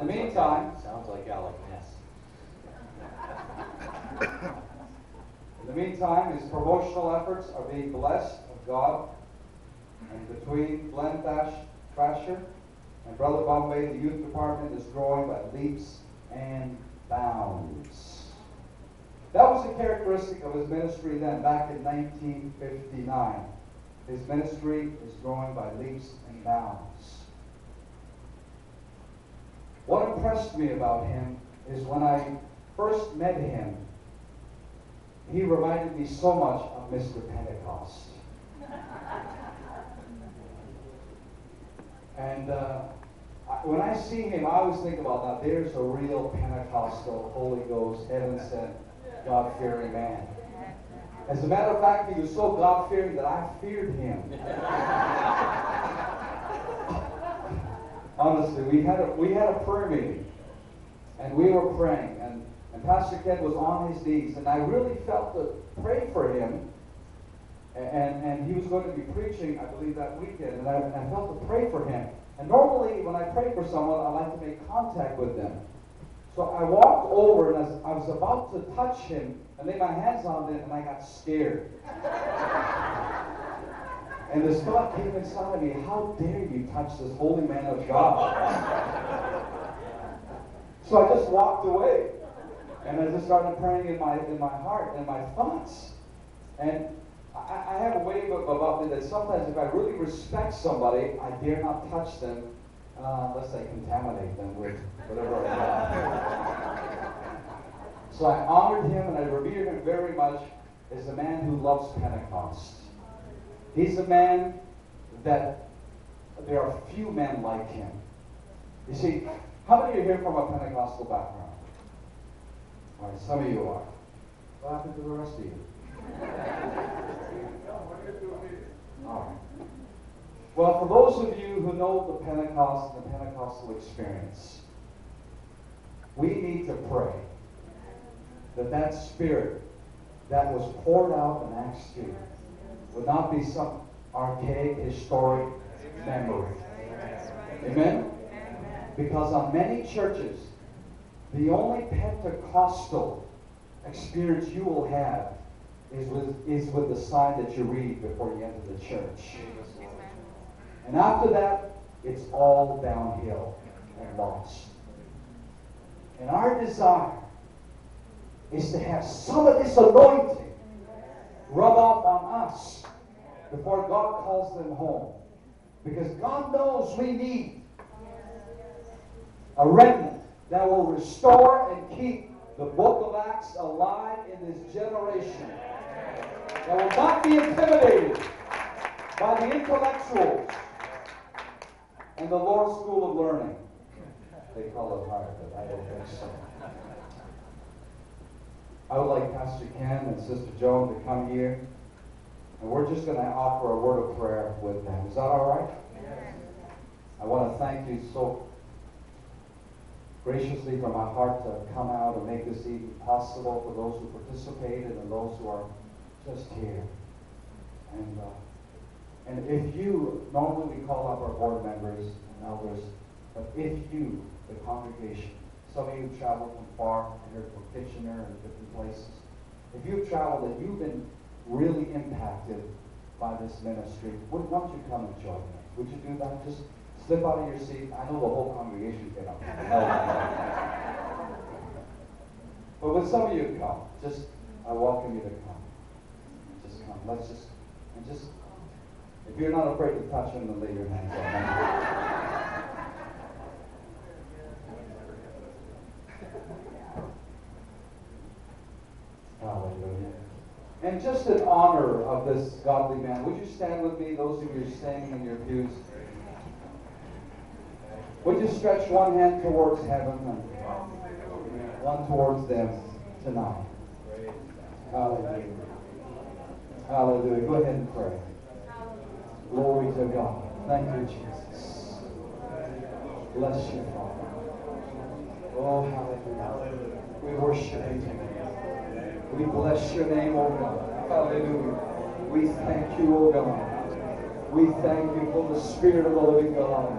In the meantime, Sounds like Alec Ness. in the meantime, his promotional efforts are being blessed of God. And between Glenn Thash, Thrasher and Brother Bombay, the youth department is growing by leaps and bounds. That was a characteristic of his ministry then, back in 1959. His ministry is growing by leaps and bounds. What impressed me about him is when I first met him, he reminded me so much of Mr. Pentecost. And uh, when I see him, I always think about now, there's a real Pentecostal, Holy Ghost, heaven sent, God fearing man. As a matter of fact, he was so God fearing that I feared him. Honestly, we had a, we had a prayer meeting, and we were praying, and, and Pastor Ken was on his knees, and I really felt to pray for him. And, and he was going to be preaching, I believe, that weekend, and I, I felt to pray for him. And normally, when I pray for someone, I like to make contact with them. So I walked over, and as I was about to touch him and lay my hands on him, and I got scared. And this thought came inside of me, how dare you touch this holy man of God? so I just walked away. And I just started praying in my in my heart and my thoughts. And I, I have a way about me that sometimes if I really respect somebody, I dare not touch them uh, unless I contaminate them with whatever I got. so I honored him and I revered him very much as a man who loves Pentecost. He's a man that there are few men like him. You see, how many of you are here from a Pentecostal background? All right, some of you are. What happened to the rest of you? All right. Well, for those of you who know the Pentecost and the Pentecostal experience, we need to pray that that spirit that was poured out in Acts 2 would not be some archaic, historic memory. Amen? Because on many churches, the only Pentecostal experience you will have is with, is with the sign that you read before you enter the church. And after that, it's all downhill and lost. And our desire is to have some of this anointing rub off on us before God calls them home. Because God knows we need a remnant that will restore and keep the book of Acts alive in this generation. That will not be intimidated by the intellectuals and the Lord's School of Learning. They call it hard, but I don't think so. I would like Pastor Ken and Sister Joan to come here, and we're just going to offer a word of prayer with them. Is that all right? I want to thank you so graciously from my heart to come out and make this evening possible for those who participated and those who are just here. And uh, and if you, normally we call up our board members and elders, but if you, the congregation, some of you have traveled from far, you're from Kitchener and different places, if you've traveled and you've been really impacted by this ministry, why don't you come and join me? Would you do that? Just slip out of your seat. I know the whole congregation get up. but when some of you come, just, I welcome you to come. Just come. Let's just, and just if you're not afraid to touch him, then lay your hands on him. Hallelujah. And just in honor of this godly man, would you stand with me, those of you standing in your pews? Would you stretch one hand towards heaven and one towards them tonight? Hallelujah. Hallelujah. Go ahead and pray. Glory to God. Thank you, Jesus. Bless you, Father. Oh, hallelujah. We worship you today. We bless your name, O God. Hallelujah. We thank you, O God. We thank you for the Spirit of the living God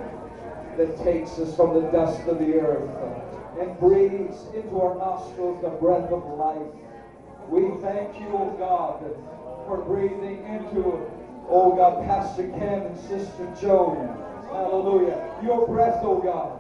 that takes us from the dust of the earth and breathes into our nostrils the breath of life. We thank you, O God, for breathing into, O God, Pastor Ken and Sister Joan. Hallelujah. Your breath, O God.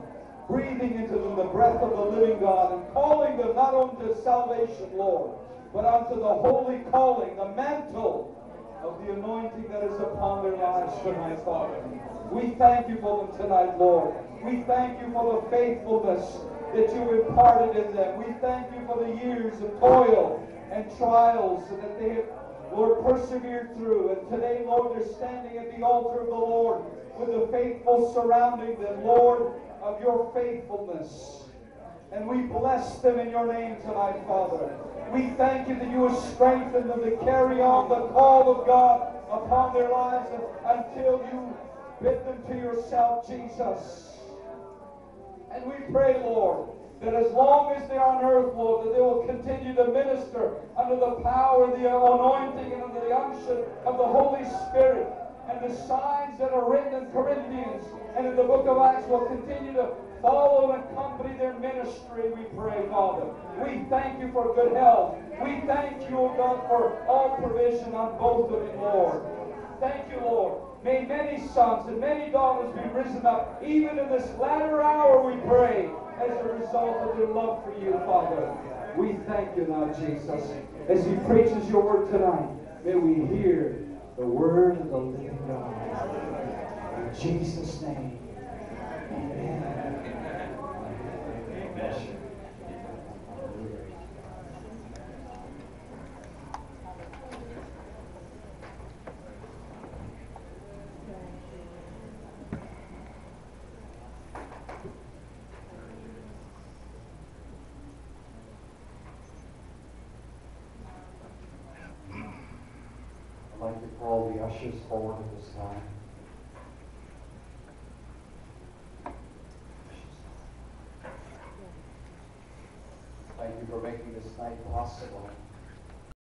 Breathing into them the breath of the living God and calling them not unto salvation, Lord, but unto the holy calling, the mantle of the anointing that is upon their lives tonight, Father. We thank you for them tonight, Lord. We thank you for the faithfulness that you imparted in them. We thank you for the years of toil and trials that they have, Lord, persevered through. And today, Lord, they're standing at the altar of the Lord with the faithful surrounding them, Lord, of your faithfulness. And we bless them in your name tonight, Father. We thank you that you have strengthened them to carry on the call of God upon their lives until you bid them to yourself, Jesus. And we pray, Lord, that as long as they're on earth, Lord, that they will continue to minister under the power, the anointing, and under the unction of the Holy Spirit. And the signs that are written in Corinthians the book of Acts will continue to follow and accompany their ministry, we pray, Father. We thank you for good health. We thank you, O God, for all provision on both of them, Lord. Thank you, Lord. May many sons and many daughters be risen up, even in this latter hour, we pray, as a result of their love for you, Father. We thank you now, Jesus. As he preaches your word tonight, may we hear the word of the living God. In Jesus' name, the ushers forward at this time. Thank you for making this night possible.